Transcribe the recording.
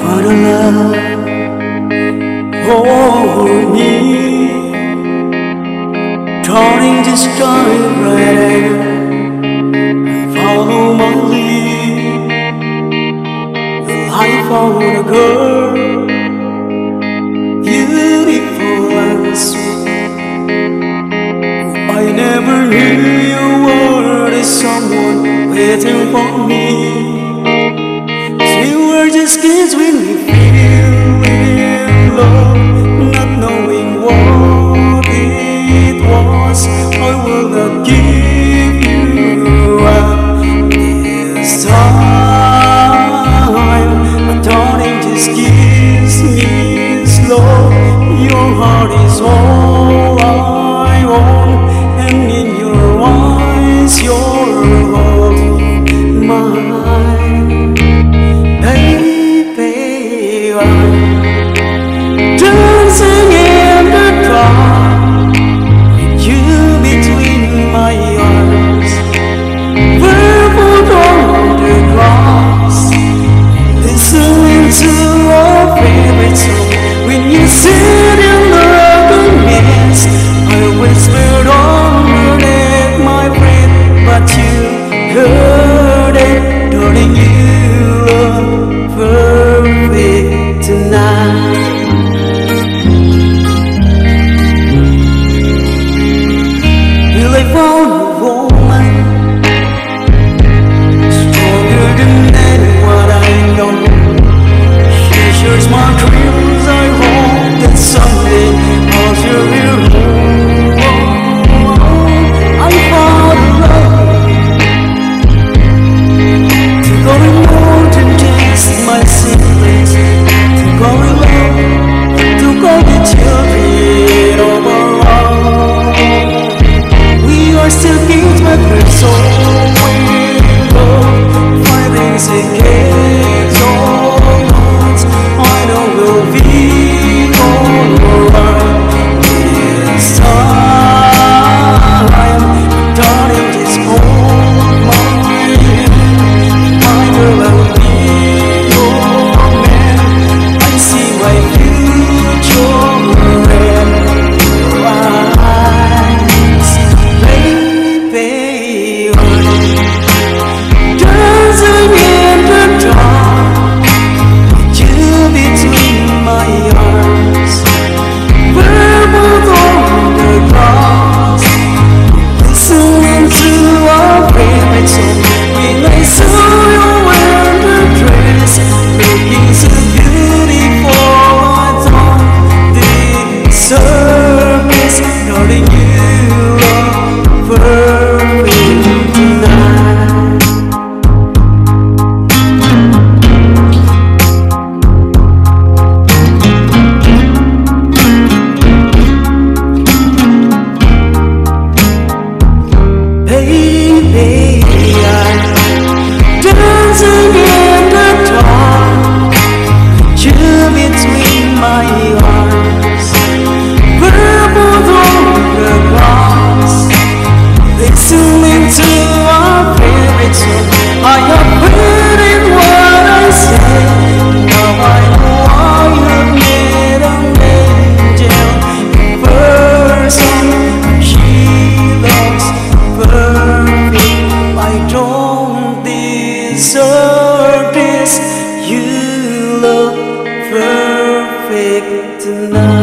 for the love for me Turning the story brighter Follow my lead. The life of a girl Beautiful and sweet I never knew you were someone waiting for me? tonight.